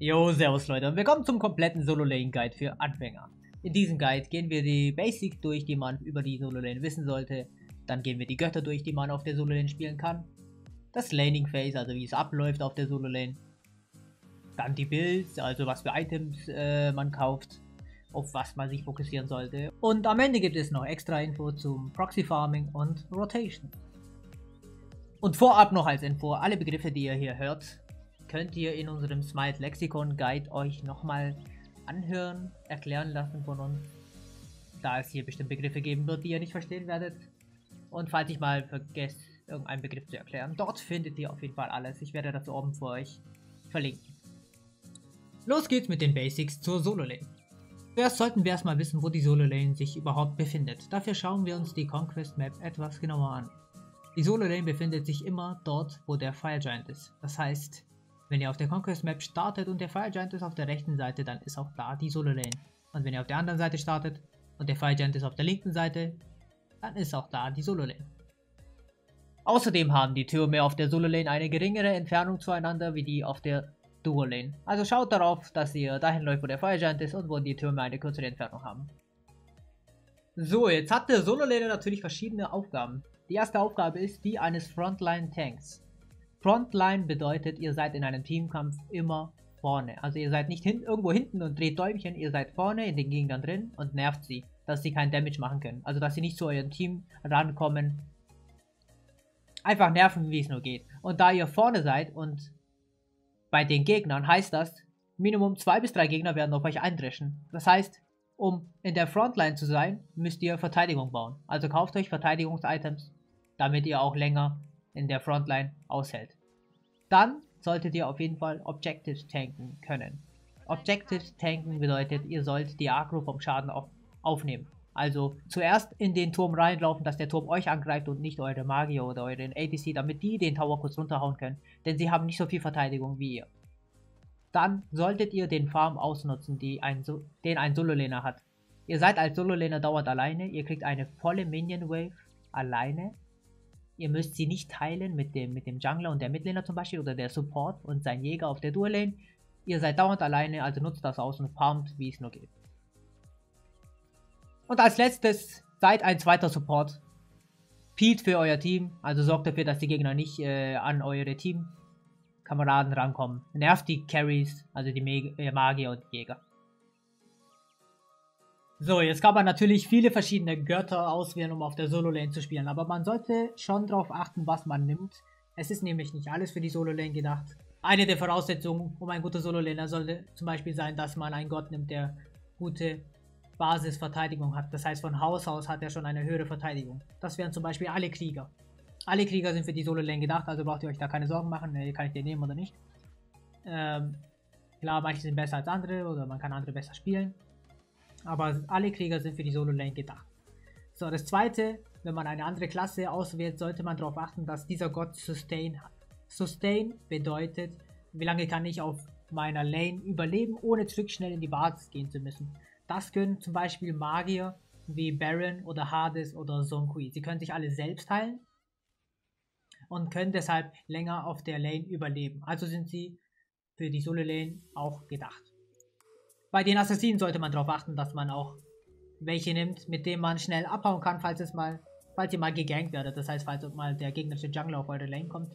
Jo, servus Leute und willkommen zum kompletten Solo-Lane-Guide für Anfänger. In diesem Guide gehen wir die Basics durch, die man über die Solo-Lane wissen sollte. Dann gehen wir die Götter durch, die man auf der Solo-Lane spielen kann. Das Laning-Phase, also wie es abläuft auf der Solo-Lane. Dann die Builds, also was für Items äh, man kauft, auf was man sich fokussieren sollte. Und am Ende gibt es noch extra Info zum Proxy-Farming und Rotation. Und vorab noch als Info, alle Begriffe, die ihr hier hört, könnt ihr in unserem Smite Lexicon Guide euch nochmal anhören, erklären lassen von uns, da es hier bestimmt Begriffe geben wird, die ihr nicht verstehen werdet. Und falls ich mal vergesse, irgendeinen Begriff zu erklären, dort findet ihr auf jeden Fall alles. Ich werde das oben für euch verlinken. Los geht's mit den Basics zur Solo-Lane. Zuerst sollten wir erstmal wissen, wo die Solo-Lane sich überhaupt befindet. Dafür schauen wir uns die Conquest Map etwas genauer an. Die Solo-Lane befindet sich immer dort, wo der Fire Giant ist. Das heißt, wenn ihr auf der Conquest Map startet und der Fire Giant ist auf der rechten Seite, dann ist auch da die Solo Lane. Und wenn ihr auf der anderen Seite startet und der Fire Giant ist auf der linken Seite, dann ist auch da die Solo Lane. Außerdem haben die Türme auf der Solo Lane eine geringere Entfernung zueinander wie die auf der Dual Lane. Also schaut darauf, dass ihr dahin läuft, wo der Fire Giant ist und wo die Türme eine kürzere Entfernung haben. So, jetzt hat der Solo Lane natürlich verschiedene Aufgaben. Die erste Aufgabe ist die eines Frontline Tanks. Frontline bedeutet, ihr seid in einem Teamkampf immer vorne. Also ihr seid nicht hin irgendwo hinten und dreht Däumchen, ihr seid vorne in den Gegnern drin und nervt sie, dass sie keinen Damage machen können. Also dass sie nicht zu eurem Team rankommen. Einfach nerven, wie es nur geht. Und da ihr vorne seid und bei den Gegnern heißt das, Minimum zwei bis drei Gegner werden auf euch eindreschen. Das heißt, um in der Frontline zu sein, müsst ihr Verteidigung bauen. Also kauft euch Verteidigungsitems, damit ihr auch länger in der Frontline aushält. Dann solltet ihr auf jeden Fall Objectives tanken können. Objectives tanken bedeutet, ihr sollt die Agro vom Schaden auf aufnehmen. Also zuerst in den Turm reinlaufen, dass der Turm euch angreift und nicht eure Magier oder euren ADC, damit die den Tower kurz runterhauen können. Denn sie haben nicht so viel Verteidigung wie ihr. Dann solltet ihr den Farm ausnutzen, ein so den ein Solo-Laner hat. Ihr seid als Solo-Laner dauernd alleine, ihr kriegt eine volle Minion-Wave alleine Ihr müsst sie nicht teilen mit dem, mit dem Jungler und der Midlaner zum Beispiel oder der Support und sein Jäger auf der Dual Lane. Ihr seid dauernd alleine, also nutzt das aus und farmt, wie es nur geht. Und als letztes, seid ein zweiter Support. Pete für euer Team, also sorgt dafür, dass die Gegner nicht äh, an eure Teamkameraden rankommen. Nervt die Carries, also die Mag äh, Magier und Jäger. So, jetzt kann man natürlich viele verschiedene Götter auswählen, um auf der Solo-Lane zu spielen, aber man sollte schon darauf achten, was man nimmt. Es ist nämlich nicht alles für die Solo-Lane gedacht. Eine der Voraussetzungen, um ein guter Solo-Laner, sollte zum Beispiel sein, dass man einen Gott nimmt, der gute Basisverteidigung hat. Das heißt, von Haus aus hat er schon eine höhere Verteidigung. Das wären zum Beispiel alle Krieger. Alle Krieger sind für die Solo-Lane gedacht, also braucht ihr euch da keine Sorgen machen, äh, kann ich den nehmen oder nicht. Ähm, klar, manche sind besser als andere oder man kann andere besser spielen. Aber alle Krieger sind für die Solo-Lane gedacht. So, das zweite, wenn man eine andere Klasse auswählt, sollte man darauf achten, dass dieser Gott Sustain hat. Sustain bedeutet, wie lange kann ich auf meiner Lane überleben, ohne zurück in die Basis gehen zu müssen. Das können zum Beispiel Magier wie Baron oder Hades oder Sonkui. Sie können sich alle selbst heilen und können deshalb länger auf der Lane überleben. Also sind sie für die Solo-Lane auch gedacht. Bei den Assassinen sollte man darauf achten, dass man auch welche nimmt, mit denen man schnell abhauen kann, falls es mal, falls ihr mal gegankt werdet. Das heißt, falls mal der gegnerische Jungler auf eure Lane kommt.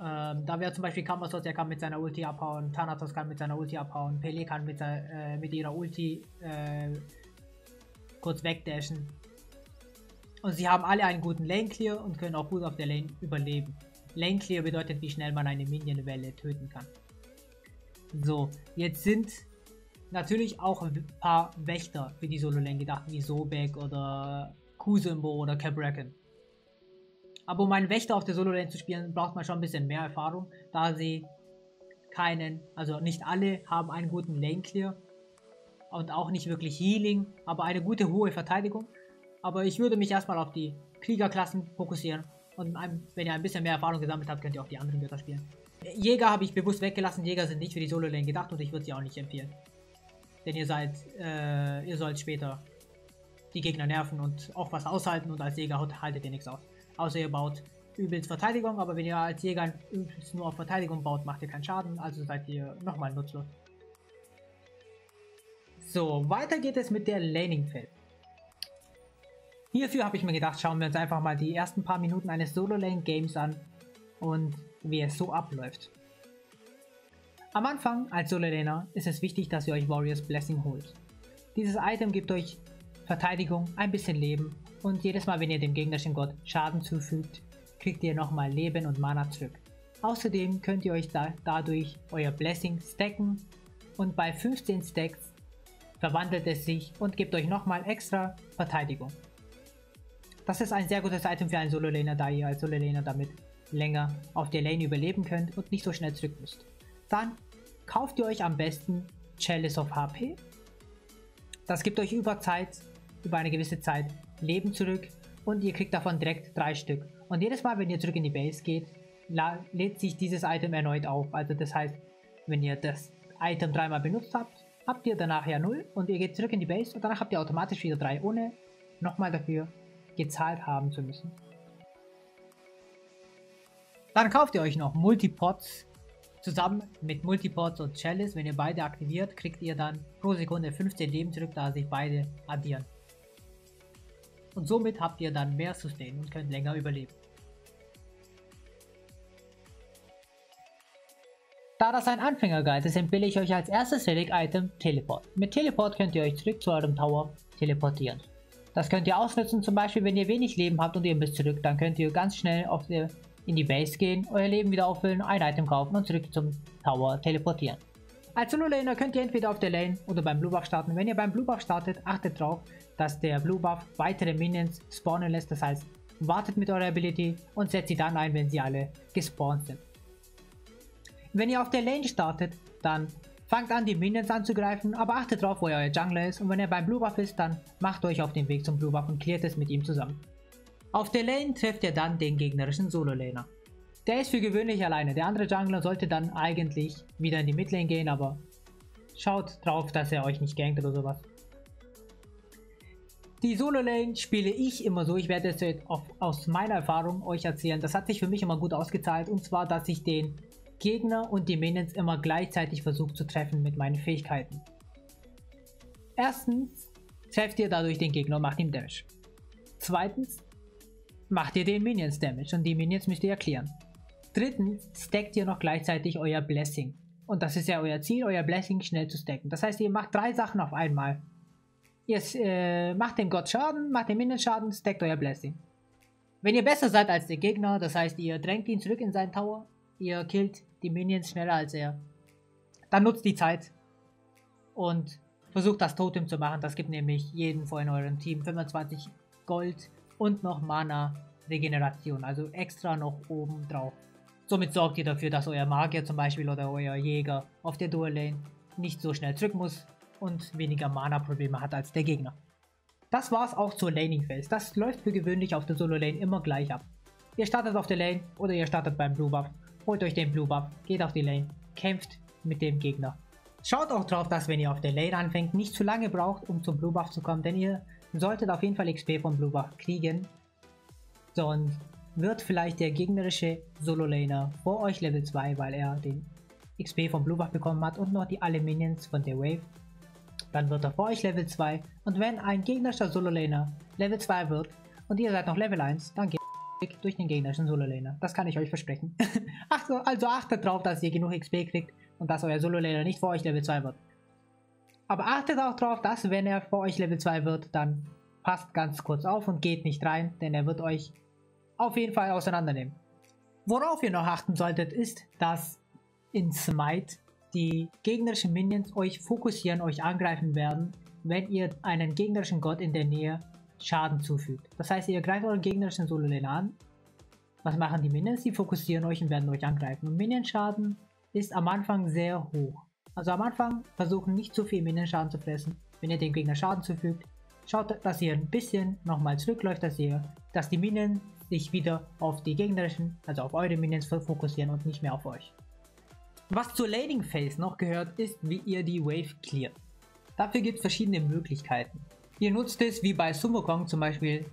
Ähm, da wäre zum Beispiel Kambasos, der kann mit seiner Ulti abhauen, Thanatos kann mit seiner Ulti abhauen, Pele kann mit, äh, mit ihrer Ulti äh, kurz wegdashen. Und sie haben alle einen guten Lane Clear und können auch gut auf der Lane überleben. Lane Clear bedeutet, wie schnell man eine Minion-Welle töten kann. So, jetzt sind natürlich auch ein paar Wächter für die Solo-Lane gedacht, wie Sobek oder Kusimbo oder Cabracken. Aber um einen Wächter auf der Solo-Lane zu spielen, braucht man schon ein bisschen mehr Erfahrung, da sie keinen, also nicht alle haben einen guten Lane-Clear und auch nicht wirklich Healing, aber eine gute hohe Verteidigung. Aber ich würde mich erstmal auf die Kriegerklassen fokussieren und wenn ihr ein bisschen mehr Erfahrung gesammelt habt, könnt ihr auch die anderen Götter spielen. Jäger habe ich bewusst weggelassen, Jäger sind nicht für die Solo-Lane gedacht und ich würde sie auch nicht empfehlen. Denn ihr seid, äh, ihr sollt später die Gegner nerven und auch was aushalten und als Jäger haltet ihr nichts aus. Außer ihr baut übelst Verteidigung, aber wenn ihr als Jäger übelst nur auf Verteidigung baut, macht ihr keinen Schaden, also seid ihr nochmal nutzlos. So, weiter geht es mit der Laning Phase. Hierfür habe ich mir gedacht, schauen wir uns einfach mal die ersten paar Minuten eines Solo-Lane-Games an und wie es so abläuft. Am Anfang als Solo-Laner ist es wichtig, dass ihr euch Warriors Blessing holt. Dieses Item gibt euch Verteidigung, ein bisschen Leben und jedes Mal, wenn ihr dem gegnerischen Gott Schaden zufügt, kriegt ihr nochmal Leben und Mana zurück. Außerdem könnt ihr euch da dadurch euer Blessing stacken und bei 15 Stacks verwandelt es sich und gibt euch nochmal extra Verteidigung. Das ist ein sehr gutes Item für einen Solo-Laner, da ihr als Solo-Laner damit länger auf der Lane überleben könnt und nicht so schnell zurück müsst. Dann kauft ihr euch am besten Chalice of HP. Das gibt euch über Zeit, über eine gewisse Zeit Leben zurück und ihr kriegt davon direkt drei Stück. Und jedes Mal, wenn ihr zurück in die Base geht, lädt sich dieses Item erneut auf. Also das heißt, wenn ihr das Item dreimal benutzt habt, habt ihr danach ja 0 und ihr geht zurück in die Base und danach habt ihr automatisch wieder 3, ohne nochmal dafür gezahlt haben zu müssen. Dann kauft ihr euch noch Multipods zusammen mit Multipods und Chalice. Wenn ihr beide aktiviert, kriegt ihr dann pro Sekunde 15 Leben zurück, da sich beide addieren. Und somit habt ihr dann mehr Sustain und könnt länger überleben. Da das ein Anfängerguide ist, empfehle ich euch als erstes Relic-Item Teleport. Mit Teleport könnt ihr euch zurück zu eurem Tower teleportieren. Das könnt ihr ausnutzen, zum Beispiel wenn ihr wenig Leben habt und ihr müsst zurück, dann könnt ihr ganz schnell auf der, in die Base gehen, euer Leben wieder auffüllen, ein Item kaufen und zurück zum Tower teleportieren. Als Solo-Laner könnt ihr entweder auf der Lane oder beim Blue Buff starten. Wenn ihr beim Blue Buff startet, achtet darauf, dass der Blue Buff weitere Minions spawnen lässt, das heißt, wartet mit eurer Ability und setzt sie dann ein, wenn sie alle gespawnt sind. Wenn ihr auf der Lane startet, dann Fangt an, die Minions anzugreifen, aber achtet drauf, wo euer Jungler ist und wenn er beim Blue Buff ist, dann macht euch auf den Weg zum Blue Buff und klärt es mit ihm zusammen. Auf der Lane trefft ihr dann den gegnerischen Solo-Laner. Der ist für gewöhnlich alleine, der andere Jungler sollte dann eigentlich wieder in die Midlane gehen, aber schaut drauf, dass er euch nicht gankt oder sowas. Die Solo-Lane spiele ich immer so, ich werde es aus meiner Erfahrung euch erzählen. Das hat sich für mich immer gut ausgezahlt und zwar, dass ich den Gegner und die Minions immer gleichzeitig versucht zu treffen mit meinen Fähigkeiten. Erstens trefft ihr dadurch den Gegner und macht ihm Damage. Zweitens macht ihr den Minions Damage und die Minions müsst ihr erklären. Drittens stackt ihr noch gleichzeitig euer Blessing. Und das ist ja euer Ziel, euer Blessing schnell zu stacken. Das heißt, ihr macht drei Sachen auf einmal. Ihr äh, macht dem Gott Schaden, macht dem Minion Schaden, stackt euer Blessing. Wenn ihr besser seid als der Gegner, das heißt, ihr drängt ihn zurück in seinen Tower, ihr killt die Minions schneller als er. Dann nutzt die Zeit und versucht das Totem zu machen. Das gibt nämlich jeden von eurem Team 25 Gold und noch Mana Regeneration, also extra noch oben drauf. Somit sorgt ihr dafür, dass euer Magier zum Beispiel oder euer Jäger auf der Dual Lane nicht so schnell zurück muss und weniger Mana-Probleme hat als der Gegner. Das war's auch zur Laning Phase. Das läuft für gewöhnlich auf der Solo Lane immer gleich ab. Ihr startet auf der Lane oder ihr startet beim Blue Buff holt euch den Blue Buff, geht auf die Lane, kämpft mit dem Gegner. Schaut auch drauf, dass wenn ihr auf der Lane anfängt, nicht zu lange braucht, um zum Blue Buff zu kommen, denn ihr solltet auf jeden Fall XP vom Blue Buff kriegen. Sonst wird vielleicht der gegnerische Solo-Laner vor euch Level 2, weil er den XP vom Blue Buff bekommen hat und noch die alle Minions von der Wave. Dann wird er vor euch Level 2 und wenn ein gegnerischer Solo-Laner Level 2 wird und ihr seid noch Level 1, dann geht durch den gegnerischen Solo-Laner. Das kann ich euch versprechen. also, also achtet darauf, dass ihr genug XP kriegt und dass euer Solo-Laner nicht vor euch Level 2 wird. Aber achtet auch darauf, dass wenn er vor euch Level 2 wird, dann passt ganz kurz auf und geht nicht rein, denn er wird euch auf jeden Fall auseinandernehmen. Worauf ihr noch achten solltet, ist, dass in Smite die gegnerischen Minions euch fokussieren, euch angreifen werden, wenn ihr einen gegnerischen Gott in der Nähe Schaden zufügt. Das heißt, ihr greift euren gegnerischen Solo-Lane an. Was machen die Minions? Sie fokussieren euch und werden euch angreifen. Und Minion-Schaden ist am Anfang sehr hoch. Also am Anfang versuchen nicht zu viel Minion-Schaden zu fressen. Wenn ihr dem Gegner Schaden zufügt, schaut, dass ihr ein bisschen nochmal zurückläuft, dass ihr, dass die Minions sich wieder auf die gegnerischen, also auf eure Minions fokussieren und nicht mehr auf euch. Was zur Lading Phase noch gehört, ist, wie ihr die Wave cleart. Dafür gibt es verschiedene Möglichkeiten. Ihr nutzt es wie bei Sumokong zum Beispiel,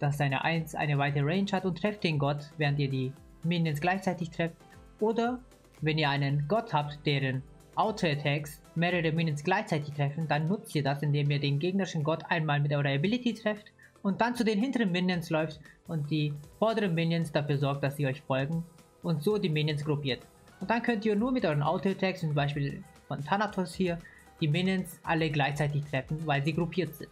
dass seine 1 eine weite Range hat und trefft den Gott, während ihr die Minions gleichzeitig trefft. Oder wenn ihr einen Gott habt, deren Auto-Attacks mehrere Minions gleichzeitig treffen, dann nutzt ihr das, indem ihr den gegnerischen Gott einmal mit eurer Ability trefft und dann zu den hinteren Minions läuft und die vorderen Minions dafür sorgt, dass sie euch folgen und so die Minions gruppiert. Und dann könnt ihr nur mit euren Auto-Attacks, zum Beispiel von Thanatos hier, die Minions alle gleichzeitig treffen, weil sie gruppiert sind.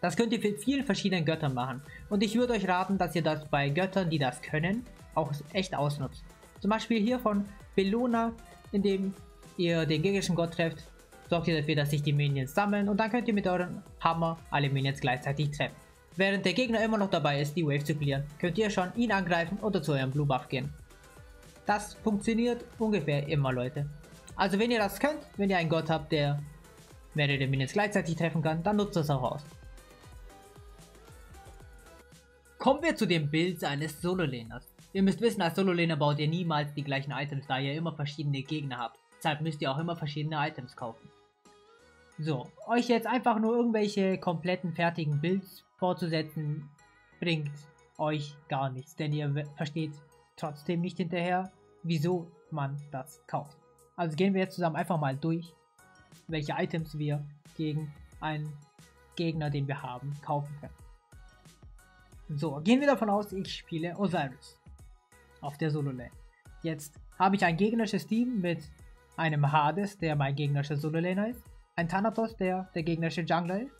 Das könnt ihr für viele verschiedene Götter machen. Und ich würde euch raten, dass ihr das bei Göttern, die das können, auch echt ausnutzt. Zum Beispiel hier von Bellona, indem ihr den gegnerischen Gott trefft, sorgt ihr dafür, dass sich die Minions sammeln und dann könnt ihr mit eurem Hammer alle Minions gleichzeitig treffen. Während der Gegner immer noch dabei ist, die Wave zu clearen, könnt ihr schon ihn angreifen oder zu eurem Blue Buff gehen. Das funktioniert ungefähr immer, Leute. Also wenn ihr das könnt, wenn ihr einen Gott habt, der mehrere Minions gleichzeitig treffen kann, dann nutzt das auch aus. Kommen wir zu dem Bild eines Solo-Laners. Ihr müsst wissen, als Solo-Laner baut ihr niemals die gleichen Items, da ihr immer verschiedene Gegner habt. Deshalb müsst ihr auch immer verschiedene Items kaufen. So, euch jetzt einfach nur irgendwelche kompletten fertigen Builds vorzusetzen, bringt euch gar nichts, denn ihr versteht trotzdem nicht hinterher, wieso man das kauft. Also gehen wir jetzt zusammen einfach mal durch, welche Items wir gegen einen Gegner, den wir haben, kaufen können. So, gehen wir davon aus, ich spiele Osiris auf der Solo-Lane. Jetzt habe ich ein gegnerisches Team mit einem Hades, der mein gegnerischer Solo-Laner ist, ein Thanatos, der der gegnerische Jungler ist,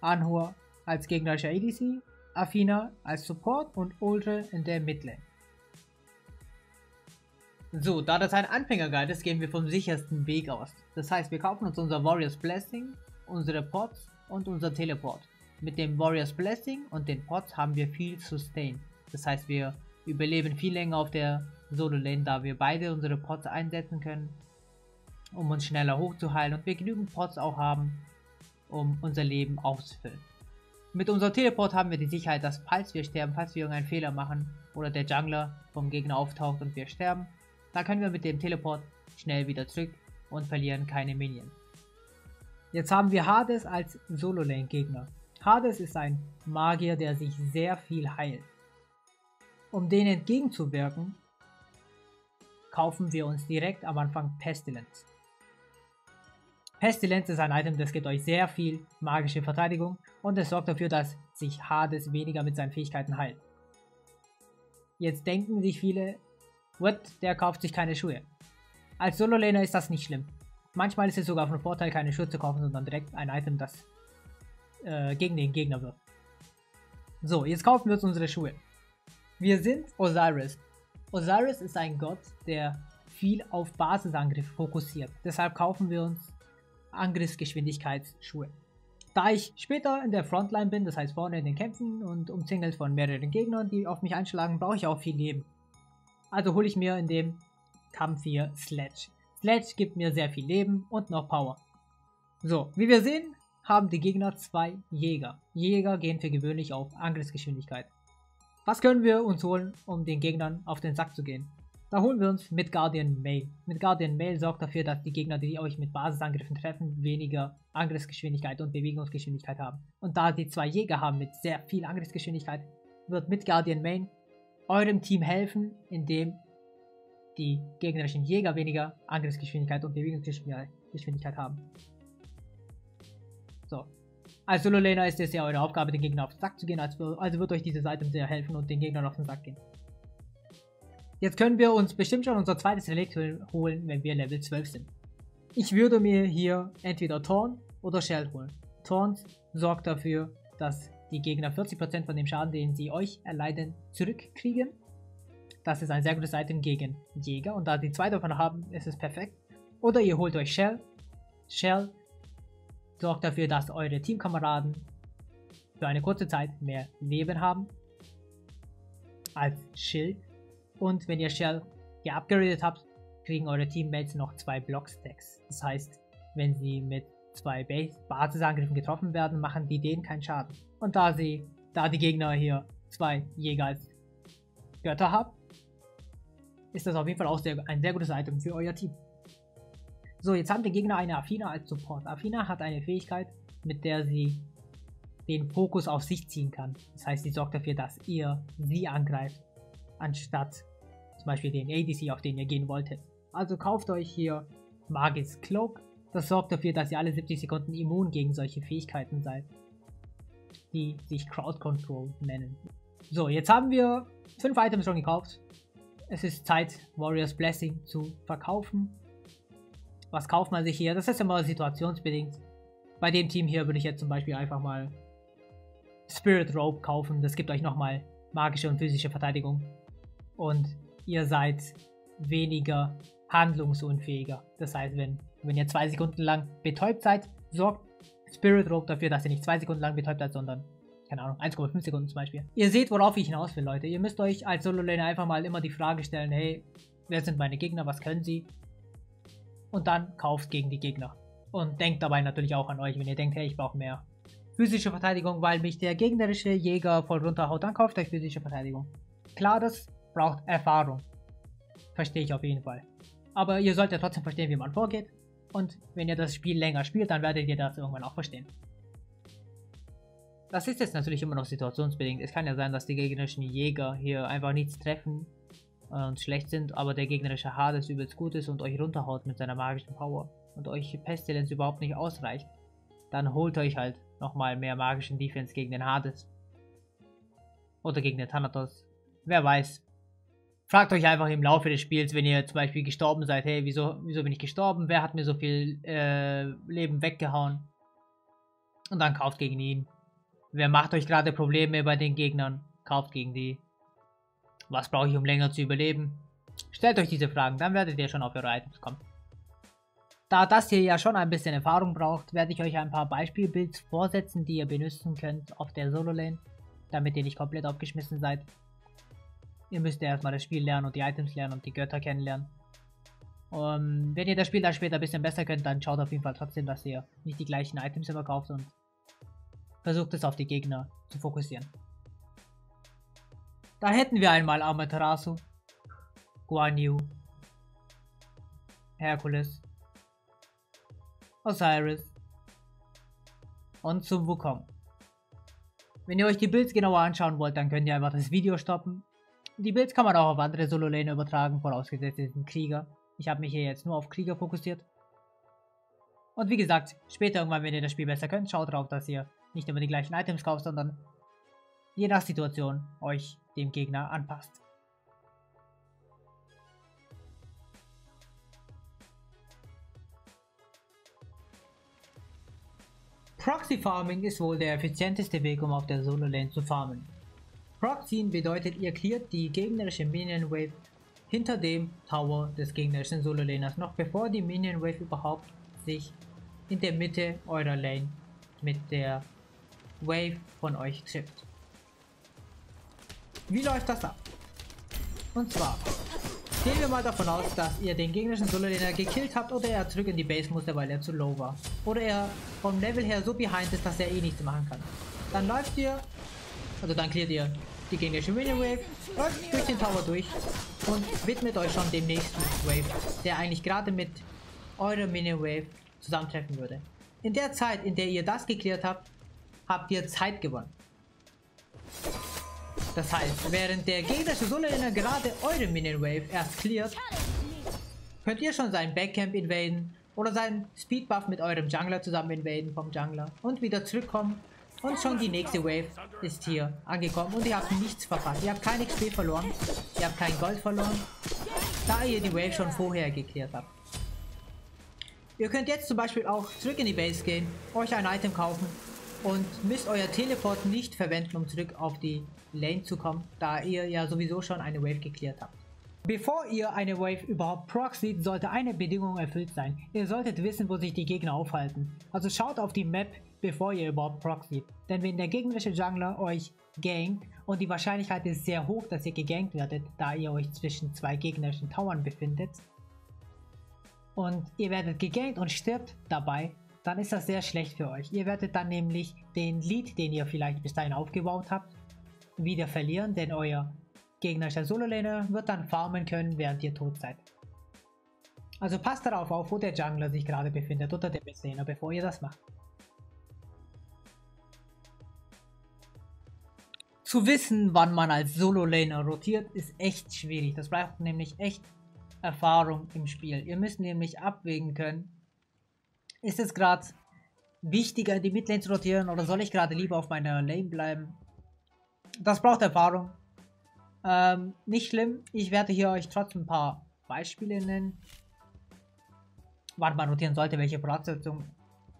Anhur als gegnerischer ADC, Athena als Support und Ultra in der Midlane. So, da das ein Anfängerguide ist, gehen wir vom sichersten Weg aus. Das heißt, wir kaufen uns unser Warriors Blessing, unsere Pots und unser Teleport. Mit dem Warriors Blessing und den Pots haben wir viel Sustain. Das heißt, wir überleben viel länger auf der Solo-Lane, da wir beide unsere Pots einsetzen können, um uns schneller hochzuheilen und wir genügend Pots auch haben, um unser Leben auszufüllen. Mit unserem Teleport haben wir die Sicherheit, dass falls wir sterben, falls wir irgendeinen Fehler machen oder der Jungler vom Gegner auftaucht und wir sterben, dann können wir mit dem Teleport schnell wieder zurück und verlieren keine Minions. Jetzt haben wir Hades als Solo-Lane-Gegner. Hades ist ein Magier, der sich sehr viel heilt. Um denen entgegenzuwirken, kaufen wir uns direkt am Anfang Pestilence. Pestilence ist ein Item, das gibt euch sehr viel magische Verteidigung und es sorgt dafür, dass sich Hades weniger mit seinen Fähigkeiten heilt. Jetzt denken sich viele, what, der kauft sich keine Schuhe. Als Solo-Laner ist das nicht schlimm. Manchmal ist es sogar von Vorteil, keine Schuhe zu kaufen, sondern direkt ein Item, das äh, gegen den Gegner wird. So, jetzt kaufen wir uns unsere Schuhe. Wir sind Osiris. Osiris ist ein Gott, der viel auf Basisangriff fokussiert. Deshalb kaufen wir uns Angriffsgeschwindigkeitsschuhe. Da ich später in der Frontline bin, das heißt vorne in den Kämpfen und umzingelt von mehreren Gegnern, die auf mich einschlagen, brauche ich auch viel Leben. Also hole ich mir in dem Kampf hier Sledge. Sledge gibt mir sehr viel Leben und noch Power. So, wie wir sehen, haben die Gegner zwei Jäger. Jäger gehen für gewöhnlich auf Angriffsgeschwindigkeit. Was können wir uns holen, um den Gegnern auf den Sack zu gehen? Da holen wir uns mit Guardian Mail. Mit Guardian Mail sorgt dafür, dass die Gegner, die euch mit Basisangriffen treffen, weniger Angriffsgeschwindigkeit und Bewegungsgeschwindigkeit haben. Und da die zwei Jäger haben mit sehr viel Angriffsgeschwindigkeit, wird mit Guardian Main eurem Team helfen, indem die gegnerischen Jäger weniger Angriffsgeschwindigkeit und Bewegungsgeschwindigkeit haben. So. Als Solo-Laner ist es ja eure Aufgabe, den Gegner auf den Sack zu gehen, also, wird euch dieses Item sehr helfen und den Gegner auf den Sack gehen. Jetzt können wir uns bestimmt schon unser zweites Relikt holen, wenn wir Level 12 sind. Ich würde mir hier entweder Torn oder Shell holen. Torns sorgt dafür, dass die Gegner 40% von dem Schaden, den sie euch erleiden, zurückkriegen. Das ist ein sehr gutes Item gegen Jäger und da die zwei davon haben, ist es perfekt. Oder ihr holt euch Shell. Shell sorgt dafür, dass eure Teamkameraden für eine kurze Zeit mehr Leben haben als Schild. Und wenn ihr Shell geupgradet habt, kriegen eure Teammates noch zwei Block-Stacks. Das heißt, wenn sie mit zwei Basisangriffen getroffen werden, machen die denen keinen Schaden. Und da sie, da die Gegner hier zwei Jäger als Götter haben, ist das auf jeden Fall auch sehr, ein sehr gutes Item für euer Team. So, jetzt haben die Gegner eine Athena als Support. Athena hat eine Fähigkeit, mit der sie den Fokus auf sich ziehen kann. Das heißt, sie sorgt dafür, dass ihr sie angreift, anstatt zum Beispiel den ADC, auf den ihr gehen wolltet. Also kauft euch hier Magis Cloak. Das sorgt dafür, dass ihr alle 70 Sekunden immun gegen solche Fähigkeiten seid, die sich Crowd Control nennen. So, jetzt haben wir 5 Items schon gekauft. Es ist Zeit, Warriors Blessing zu verkaufen. Was kauft man sich hier? Das ist immer situationsbedingt. Bei dem Team hier würde ich jetzt zum Beispiel einfach mal Spirit Rope kaufen. Das gibt euch nochmal magische und physische Verteidigung. Und ihr seid weniger handlungsunfähiger. Das heißt, wenn, wenn ihr zwei Sekunden lang betäubt seid, sorgt Spirit Rope dafür, dass ihr nicht zwei Sekunden lang betäubt seid, sondern, keine Ahnung, 1,5 Sekunden zum Beispiel. Ihr seht, worauf ich hinaus will, Leute. Ihr müsst euch als Solo-Laner einfach mal immer die Frage stellen, hey, wer sind meine Gegner, was können sie? Und dann kauft gegen die Gegner. Und denkt dabei natürlich auch an euch, wenn ihr denkt, hey, ich brauche mehr physische Verteidigung, weil mich der gegnerische Jäger voll runterhaut, dann kauft euch physische Verteidigung. Klar, das braucht Erfahrung. Verstehe ich auf jeden Fall. Aber ihr solltet trotzdem verstehen, wie man vorgeht. Und wenn ihr das Spiel länger spielt, dann werdet ihr das irgendwann auch verstehen. Das ist jetzt natürlich immer noch situationsbedingt. Es kann ja sein, dass die gegnerischen Jäger hier einfach nichts treffen und schlecht sind, aber der gegnerische Hades übelst gut ist und euch runterhaut mit seiner magischen Power und euch Pestilence überhaupt nicht ausreicht. Dann holt euch halt nochmal mehr magischen Defense gegen den Hades. Oder gegen den Thanatos. Wer weiß. Fragt euch einfach im Laufe des Spiels, wenn ihr zum Beispiel gestorben seid, hey, wieso, wieso bin ich gestorben? Wer hat mir so viel äh, Leben weggehauen? Und dann kauft gegen ihn. Wer macht euch gerade Probleme bei den Gegnern? Kauft gegen die. Was brauche ich, um länger zu überleben? Stellt euch diese Fragen, dann werdet ihr schon auf eure Items kommen. Da das hier ja schon ein bisschen Erfahrung braucht, werde ich euch ein paar Beispielbuilds vorsetzen, die ihr benutzen könnt auf der Solo-Lane, damit ihr nicht komplett aufgeschmissen seid. Ihr müsst ja erstmal das Spiel lernen und die Items lernen und die Götter kennenlernen. Um, wenn ihr das Spiel dann später ein bisschen besser könnt, dann schaut auf jeden Fall trotzdem, dass ihr nicht die gleichen Items immer kauft und versucht es auf die Gegner zu fokussieren. Da hätten wir einmal Amaterasu, Guan Yu, Herkules, Osiris und zum Wukong. Wenn ihr euch die Builds genauer anschauen wollt, dann könnt ihr einfach das Video stoppen. Die Builds kann man auch auf andere Solo-Lane übertragen, vorausgesetzt es sind Krieger. Ich habe mich hier jetzt nur auf Krieger fokussiert. Und wie gesagt, später irgendwann, wenn ihr das Spiel besser könnt, schaut drauf, dass ihr nicht immer die gleichen Items kauft, sondern je nach Situation euch dem Gegner anpasst. Proxy Farming ist wohl der effizienteste Weg, um auf der Solo Lane zu farmen. Proxyen bedeutet, ihr cleart die gegnerische Minion Wave hinter dem Tower des gegnerischen Solo Laners, noch bevor die Minion Wave überhaupt sich in der Mitte eurer Lane mit der Wave von euch trifft. Wie läuft das ab? Und zwar Gehen wir mal davon aus, dass ihr den gegnerischen Solo-Laner gekillt habt oder er zurück in die Base musste, weil er zu low war. Oder er vom Level her so behind ist, dass er eh nichts machen kann. Dann läuft ihr, also dann klärt ihr die gegnerische Minion Wave, läuft durch den Tower durch und widmet euch schon dem nächsten Wave, der eigentlich gerade mit eurer Minion Wave zusammentreffen würde. In der Zeit, in der ihr das geklärt habt, habt ihr Zeit gewonnen. Das heißt, während der gegnerische Solo-Laner gerade eure Minion Wave erst cleart, könnt ihr schon sein Backcamp invaden oder seinen Speedbuff mit eurem Jungler zusammen invaden vom Jungler und wieder zurückkommen und schon die nächste Wave ist hier angekommen und ihr habt nichts verpasst. Ihr habt kein XP verloren, ihr habt kein Gold verloren, da ihr die Wave schon vorher geklärt habt. Ihr könnt jetzt zum Beispiel auch zurück in die Base gehen, euch ein Item kaufen und müsst euer Teleport nicht verwenden, um zurück auf die Lane zu kommen, da ihr ja sowieso schon eine Wave geklärt habt. Bevor ihr eine Wave überhaupt proxied, sollte eine Bedingung erfüllt sein. Ihr solltet wissen, wo sich die Gegner aufhalten. Also schaut auf die Map, bevor ihr überhaupt proxied. Denn wenn der gegnerische Jungler euch gankt, und die Wahrscheinlichkeit ist sehr hoch, dass ihr gegankt werdet, da ihr euch zwischen zwei gegnerischen Towern befindet, und ihr werdet gegankt und stirbt dabei, dann ist das sehr schlecht für euch. Ihr werdet dann nämlich den Lead, den ihr vielleicht bis dahin aufgebaut habt, wieder verlieren, denn euer gegnerischer Solo-Laner wird dann farmen können, während ihr tot seid. Also passt darauf auf, wo der Jungler sich gerade befindet oder der Mid-Laner, bevor ihr das macht. Zu wissen, wann man als Solo-Laner rotiert, ist echt schwierig. Das braucht nämlich echt Erfahrung im Spiel. Ihr müsst nämlich abwägen können, ist es gerade wichtiger, die Midlane zu rotieren oder soll ich gerade lieber auf meiner Lane bleiben? Das braucht Erfahrung. Ähm, nicht schlimm, ich werde hier euch trotzdem ein paar Beispiele nennen, wann man rotieren sollte, welche Voraussetzungen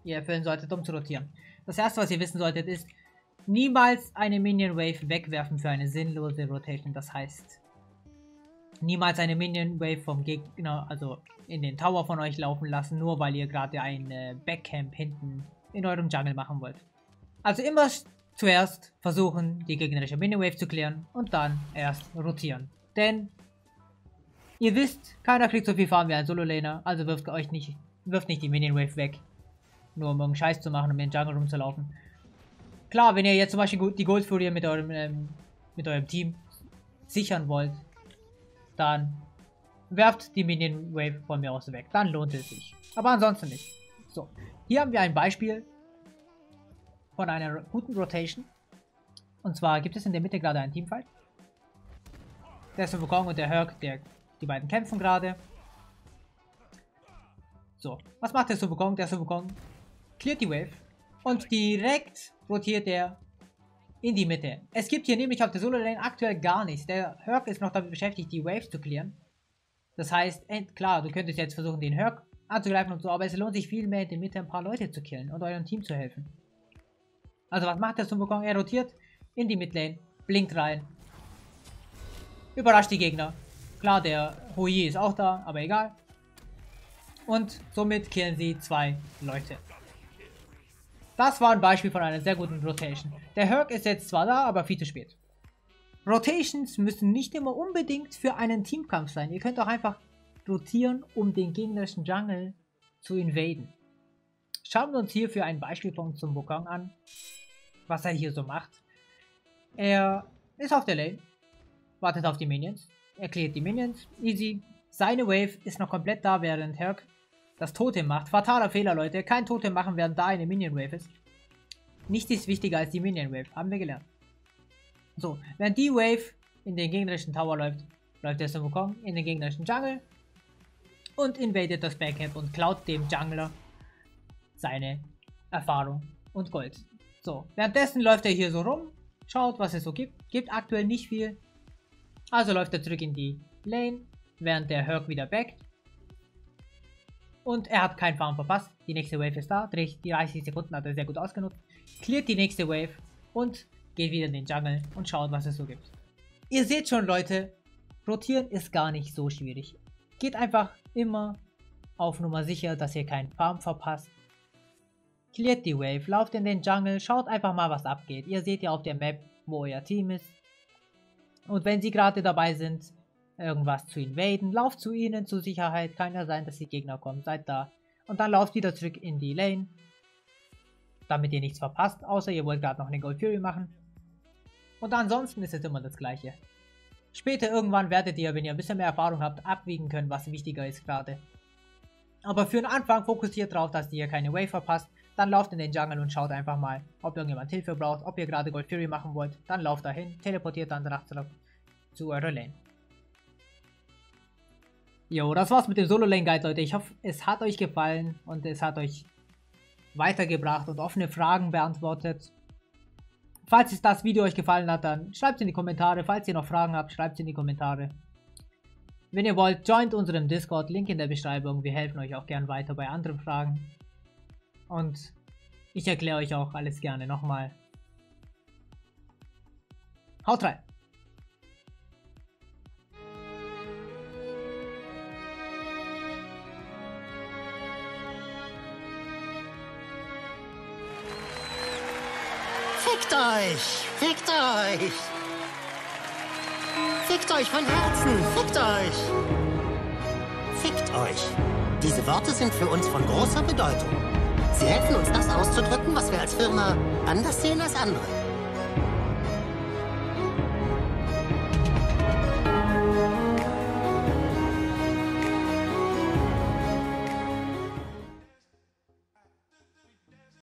ihr erfüllen solltet, um zu rotieren. Das erste, was ihr wissen solltet, ist, niemals eine Minion Wave wegwerfen für eine sinnlose Rotation. Das heißt, niemals eine Minion Wave vom Gegner, also in den Tower von euch laufen lassen, nur weil ihr gerade ein äh, Backcamp hinten in eurem Jungle machen wollt. Also immer zuerst versuchen, die gegnerische Minion Wave zu klären und dann erst rotieren. Denn ihr wisst, keiner kriegt so viel Farm wie ein Solo-Laner, also wirft euch nicht, wirft nicht die Minion Wave weg. Nur um irgendeinen Scheiß zu machen, um in den Jungle rumzulaufen. Klar, wenn ihr jetzt zum Beispiel die Gold Fury mit eurem, ähm, mit eurem Team sichern wollt, dann werft die Minion Wave von mir aus weg. Dann lohnt es sich. Aber ansonsten nicht. So, hier haben wir ein Beispiel von einer guten Rotation. Und zwar gibt es in der Mitte gerade einen Teamfight. Der Wukong und der Herc, der, die beiden kämpfen gerade. So, was macht der Wukong? Der Wukong cleart die Wave und direkt rotiert er in die Mitte. Es gibt hier nämlich auf der Solo Lane aktuell gar nichts. Der Herc ist noch damit beschäftigt, die Waves zu clearen. Das heißt, klar, du könntest jetzt versuchen, den Herc anzugreifen und so, aber es lohnt sich viel mehr, in der Mitte ein paar Leute zu killen und eurem Team zu helfen. Also was macht der Sun Wukong? Er rotiert in die Midlane, blinkt rein, überrascht die Gegner. Klar, der Hui ist auch da, aber egal. Und somit killen sie zwei Leute. Das war ein Beispiel von einer sehr guten Rotation. Der Herc ist jetzt zwar da, aber viel zu spät. Rotations müssen nicht immer unbedingt für einen Teamkampf sein. Ihr könnt auch einfach rotieren, um den gegnerischen Jungle zu invaden. Schauen wir uns hierfür ein Beispiel von zum Wukong an, was er hier so macht. Er ist auf der Lane, wartet auf die Minions, er klärt die Minions, easy. Seine Wave ist noch komplett da, während Herc das Totem macht. Fataler Fehler, Leute. Kein Totem machen, während da eine Minion Wave ist. Nichts ist wichtiger als die Minion Wave. Haben wir gelernt. So, während die Wave in den gegnerischen Tower läuft, läuft der Sun Wukong in den gegnerischen Jungle und invadet das Backcamp und klaut dem Jungler seine Erfahrung und Gold. So, währenddessen läuft er hier so rum, schaut, was es so gibt. Gibt aktuell nicht viel. Also läuft er zurück in die Lane, während der Herc wieder backt. Und er hat keinen Farm verpasst. Die nächste Wave ist da. Die 30 Sekunden hat er sehr gut ausgenutzt. Cleart die nächste Wave und geht wieder in den Jungle und schaut, was es so gibt. Ihr seht schon, Leute, rotieren ist gar nicht so schwierig. Geht einfach immer auf Nummer sicher, dass ihr keinen Farm verpasst. Cleart die Wave, lauft in den Jungle, schaut einfach mal, was abgeht. Ihr seht ja auf der Map, wo euer Team ist. Und wenn sie gerade dabei sind, irgendwas zu invaden. Lauft zu ihnen zur Sicherheit. Kann ja sein, dass die Gegner kommen. Seid da. Und dann lauft wieder zurück in die Lane. Damit ihr nichts verpasst. Außer ihr wollt gerade noch eine Gold Fury machen. Und ansonsten ist es immer das gleiche. Später irgendwann werdet ihr, wenn ihr ein bisschen mehr Erfahrung habt, abwiegen können, was wichtiger ist gerade. Aber für den Anfang fokussiert darauf, dass ihr keine Wave verpasst. Dann lauft in den Jungle und schaut einfach mal, ob irgendjemand Hilfe braucht, ob ihr gerade Gold Fury machen wollt. Dann lauft dahin, teleportiert dann danach zu eurer Lane. Jo, das war's mit dem Solo-Lane-Guide, Leute. Ich hoffe, es hat euch gefallen und es hat euch weitergebracht und offene Fragen beantwortet. Falls das Video euch gefallen hat, dann schreibt es in die Kommentare. Falls ihr noch Fragen habt, schreibt es in die Kommentare. Wenn ihr wollt, joint unserem Discord, Link in der Beschreibung. Wir helfen euch auch gern weiter bei anderen Fragen. Und ich erkläre euch auch alles gerne nochmal. Haut rein! Fickt euch! Fickt euch! Fickt euch von Herzen! Fickt euch! Fickt euch! Diese Worte sind für uns von großer Bedeutung. Sie helfen uns, das auszudrücken, was wir als Firma anders sehen als andere.